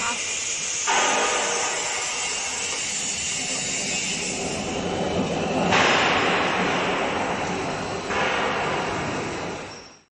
Awesome.